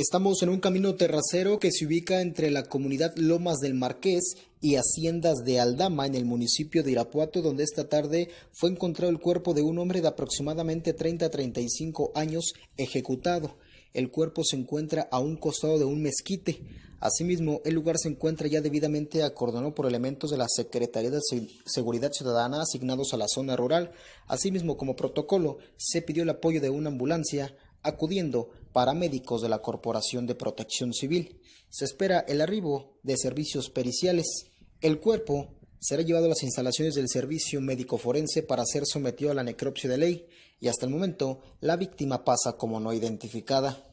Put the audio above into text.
Estamos en un camino terracero que se ubica entre la comunidad Lomas del Marqués y Haciendas de Aldama en el municipio de Irapuato, donde esta tarde fue encontrado el cuerpo de un hombre de aproximadamente 30 a 35 años ejecutado. El cuerpo se encuentra a un costado de un mezquite. Asimismo, el lugar se encuentra ya debidamente acordonado por elementos de la Secretaría de Seguridad Ciudadana asignados a la zona rural. Asimismo, como protocolo, se pidió el apoyo de una ambulancia acudiendo paramédicos de la Corporación de Protección Civil. Se espera el arribo de servicios periciales. El cuerpo será llevado a las instalaciones del Servicio Médico Forense para ser sometido a la necropsia de ley y hasta el momento la víctima pasa como no identificada.